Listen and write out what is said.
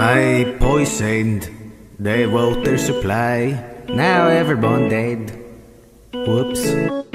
I poisoned the water supply. Now everyone dead. Whoops.